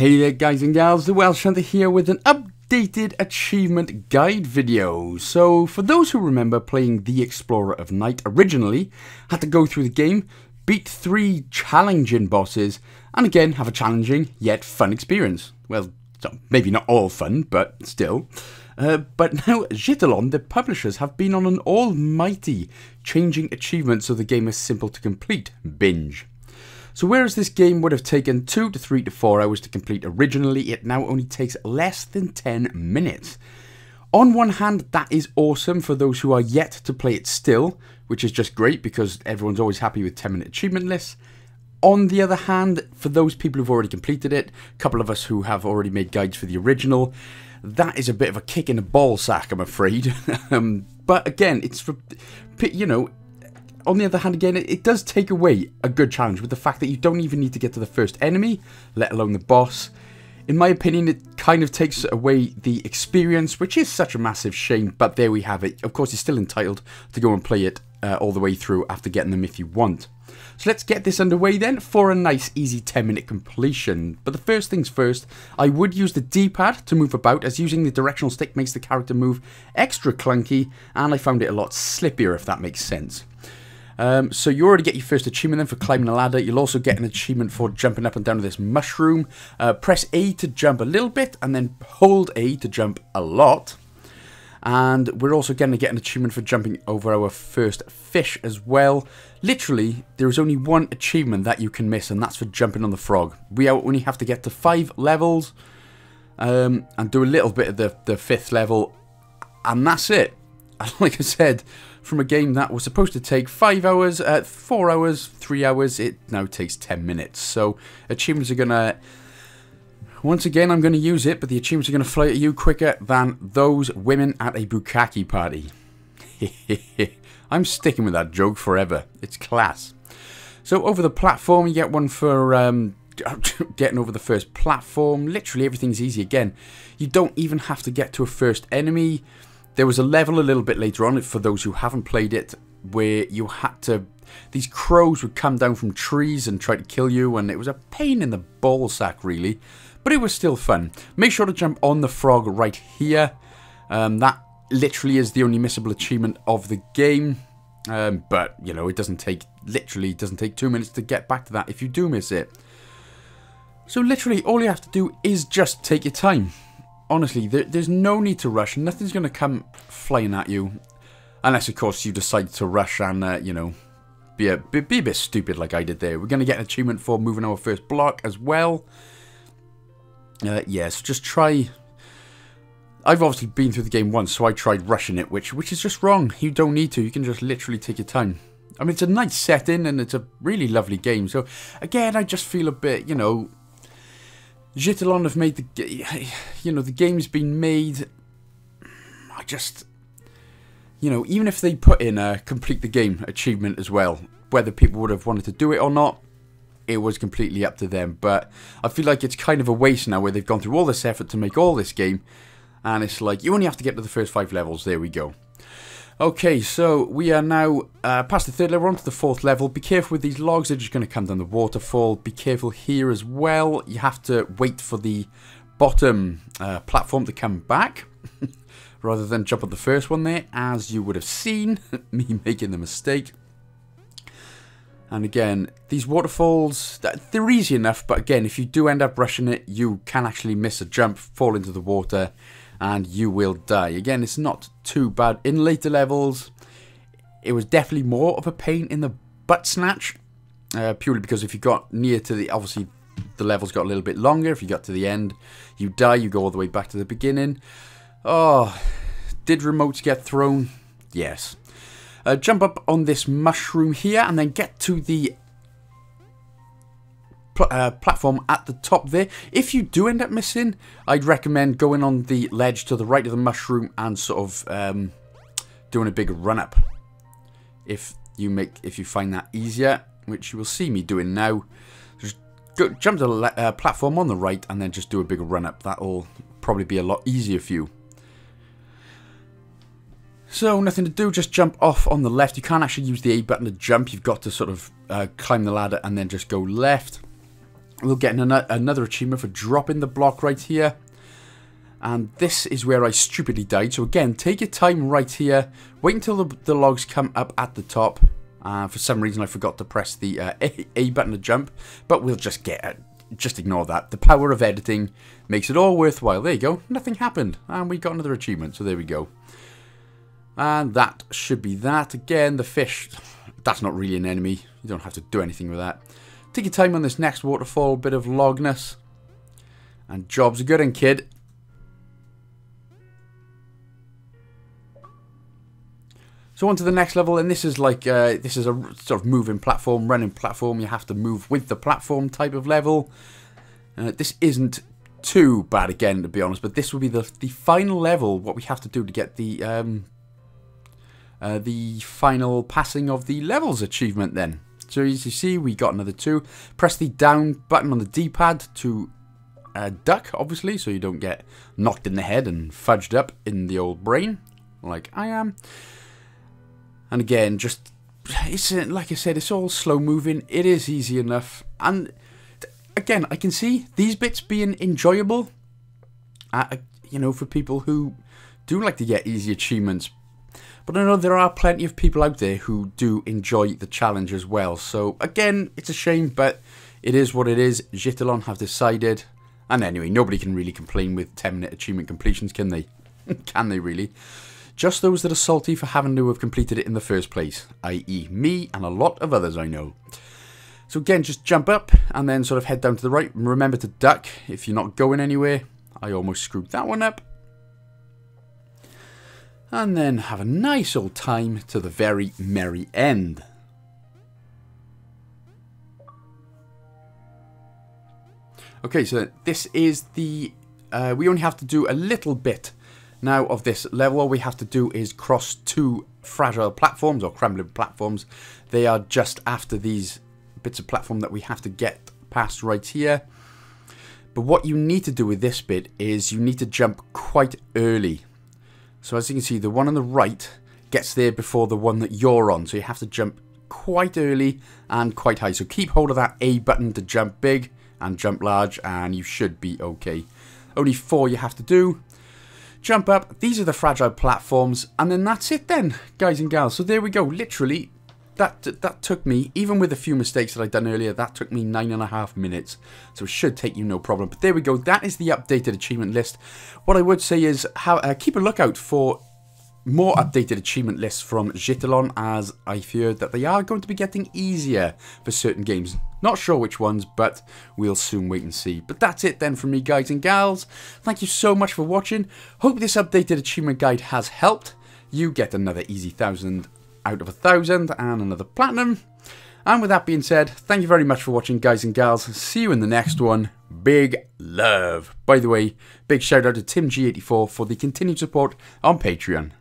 Hey there guys and gals, the Welsh Hunter here with an updated achievement guide video. So for those who remember playing The Explorer of Night originally, had to go through the game, beat three challenging bosses, and again have a challenging yet fun experience. Well, so maybe not all fun, but still. Uh, but now Xitilon, the publishers, have been on an almighty changing achievements so the game is simple to complete binge. So whereas this game would have taken 2 to 3 to 4 hours to complete originally, it now only takes less than 10 minutes. On one hand, that is awesome for those who are yet to play it still, which is just great because everyone's always happy with 10 minute achievement lists. On the other hand, for those people who've already completed it, a couple of us who have already made guides for the original, that is a bit of a kick in the ball sack, I'm afraid. um, but again, it's for, you know, on the other hand, again, it, does take away a good challenge with the fact that you don't even need to get to the first enemy, let alone the boss. In my opinion, it kind of takes away the experience, which is such a massive shame, but there we have it. Of course, you're still entitled to go and play it uh, all the way through after getting them if you want. So let's get this underway then for a nice easy 10 minute completion. But the first things first, I would use the D-pad to move about as using the directional stick makes the character move extra clunky and I found it a lot slippier if that makes sense. Um, so you already get your first achievement then for climbing a ladder. You'll also get an achievement for jumping up and down this mushroom. Uh, press A to jump a little bit and then hold A to jump a lot. And we're also going to get an achievement for jumping over our first fish as well. Literally, there is only one achievement that you can miss, and that's for jumping on the frog. We only have to get to five levels um, and do a little bit of the, the fifth level, and that's it. like I said, from a game that was supposed to take 5 hours, uh, 4 hours, 3 hours, it now takes 10 minutes. So achievements are going to... Once again, I'm going to use it, but the achievements are going to fly at you quicker than those women at a bukkake party. I'm sticking with that joke forever. It's class. So over the platform, you get one for um, getting over the first platform. Literally everything's easy again. You don't even have to get to a first enemy. There was a level a little bit later on, for those who haven't played it, where you had to... These crows would come down from trees and try to kill you, and it was a pain in the ball sack, really. But it was still fun. Make sure to jump on the frog right here. Um, that literally is the only missable achievement of the game. Um, but, you know, it doesn't take, literally, doesn't take two minutes to get back to that if you do miss it. So literally, all you have to do is just take your time honestly, there, there's no need to rush. Nothing's going to come flying at you. Unless, of course, you decide to rush and, uh, you know, be a, be, be a bit stupid like I did there. We're going to get an achievement for moving our first block as well. Uh, yes, yeah, so just try... I've obviously been through the game once, so I tried rushing it, which which is just wrong. You don't need to. You can just literally take your time. I mean, it's a nice setting, and it's a really lovely game. So, again, I just feel a bit, you know, Xitilon have made the, you know, the game's been made. I just, you know, even if they put in a complete the game achievement as well, whether people would have wanted to do it or not, it was completely up to them. But I feel like it's kind of a waste now where they've gone through all this effort to make all this game, and it's like you only have to get to the first five levels. There we go. Okay, so we are now uh, past the third level, on to the fourth level. Be careful with these logs, they're just going to come down the waterfall. Be careful here as well. You have to wait for the bottom uh, platform to come back. rather than jump on the first one there, as you would have seen me making the mistake. And again, these waterfalls, they're easy enough, but again, if you do end up rushing it, you can actually miss a jump, fall into the water, and you will die. Again, it's not too bad. In later levels, it was definitely more of a pain in the butt snatch, uh, purely because if you got near to the, obviously the levels got a little bit longer. If you got to the end, you die, you go all the way back to the beginning. Oh, did remotes get thrown? Yes. Uh, jump up on this mushroom here and then get to the uh, platform at the top there. If you do end up missing, I'd recommend going on the ledge to the right of the mushroom and sort of um, doing a big run up. If you make, if you find that easier, which you will see me doing now, just go, jump to the uh, platform on the right and then just do a big run up. That'll probably be a lot easier for you. So nothing to do, just jump off on the left. You can't actually use the A button to jump. You've got to sort of uh, climb the ladder and then just go left. We'll get an another achievement for dropping the block right here. And this is where I stupidly died. So again, take your time right here. Wait until the, the logs come up at the top. Uh, for some reason, I forgot to press the uh, a, a, button to jump. But we'll just get it. Just ignore that. The power of editing makes it all worthwhile. There you go. Nothing happened. And we got another achievement. So there we go. And that should be that. Again, the fish, that's not really an enemy. You don't have to do anything with that. Take your time on this next waterfall. Bit of logness. And jobs are good and kid. So on to the next level, and this is like, uh, this is a sort of moving platform, running platform. You have to move with the platform type of level. Uh, this isn't too bad again, to be honest, but this will be the, the final level, what we have to do to get the, um, uh, the final passing of the levels achievement then. So as you see, we got another two. Press the down button on the D-pad to uh, duck, obviously, so you don't get knocked in the head and fudged up in the old brain, like I am. And again, just it's like I said, it's all slow moving. It is easy enough, and again, I can see these bits being enjoyable. Uh, you know, for people who do like to get easy achievements. But I know there are plenty of people out there who do enjoy the challenge as well. So again, it's a shame, but it is what it is. Xitilon have decided. And anyway, nobody can really complain with 10 minute achievement completions, can they? can they really? Just those that are salty for having to have completed it in the first place, i.e. me and a lot of others I know. So again, just jump up and then sort of head down to the right. Remember to duck if you're not going anywhere. I almost screwed that one up. And then have a nice old time to the very merry end. Okay, so this is the... Uh, we only have to do a little bit now of this level, all we have to do is cross two fragile platforms or crumbling platforms. They are just after these bits of platform that we have to get past right here. But what you need to do with this bit is you need to jump quite early. So as you can see, the one on the right gets there before the one that you're on. So you have to jump quite early and quite high. So keep hold of that A button to jump big and jump large and you should be okay. Only four you have to do jump up. These are the fragile platforms, and then that's it then, guys and gals. So there we go. Literally, that that took me, even with a few mistakes that I'd done earlier, that took me nine and a half minutes. So it should take you no problem. But there we go. That is the updated achievement list. What I would say is how, uh, keep a lookout for more updated achievement lists from Xitilon as I fear that they are going to be getting easier for certain games. Not sure which ones, but we'll soon wait and see. But that's it then from me guys and gals. Thank you so much for watching. Hope this updated achievement guide has helped. You get another easy thousand out of a thousand and another platinum. And with that being said, thank you very much for watching guys and gals. See you in the next one. Big love. By the way, big shout out to TimG84 for the continued support on Patreon.